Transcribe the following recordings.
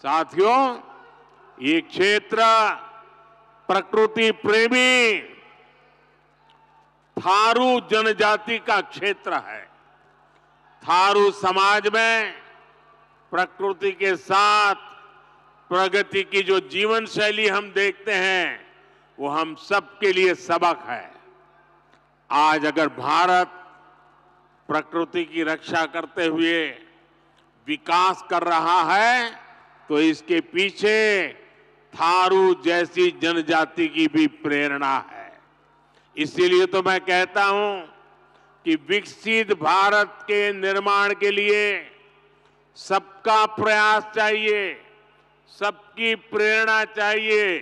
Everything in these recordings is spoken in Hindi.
साथियों, ये क्षेत्र प्रकृति प्रेमी थारू जनजाति का क्षेत्र है। थारू समाज में प्रकृति के साथ प्रगति की जो जीवन शैली हम देखते हैं, वो हम सबके लिए सबक है। आज अगर भारत प्रकृति की रक्षा करते हुए विकास कर रहा है तो इसके पीछे थारू जैसी जनजाति की भी प्रेरणा है। इसीलिए तो मैं कहता हूँ कि विकसित भारत के निर्माण के लिए सबका प्रयास चाहिए, सबकी प्रेरणा चाहिए,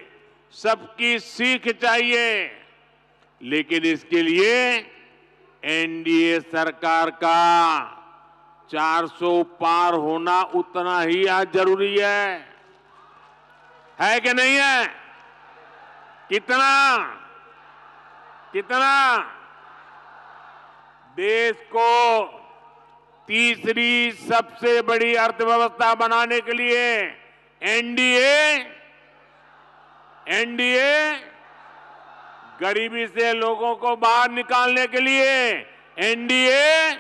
सबकी सीख चाहिए। लेकिन इसके लिए एनडीए सरकार का 400 पार होना उतना ही आज ज़रूरी है। है कि नहीं है? कितना? कितना? देश को तीसरी सबसे बड़ी अर्थव्यवस्था बनाने के लिए एनडीए एनडीए गरीबी से लोगों को बाहर निकालने के लिए एनडीए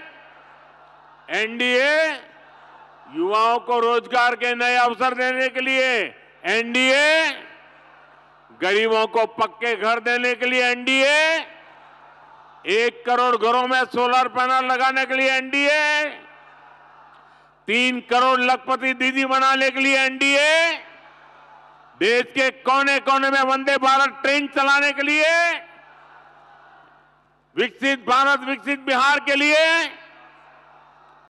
एनडीए युवाओं को रोज़गार के नए अवसर देने के लिए, एनडीए गरीबों को पक्के घर देने के लिए, एनडीए एक करोड़ घरों में सोलर पैनल लगाने के लिए, एनडीए तीन करोड़ लखपति दीदी बनाने के लिए, एनडीए देश के कोने कोने में वंदे भारत ट्रेन चलाने के लिए, विकसित भारत, विकसित बिहार के लिए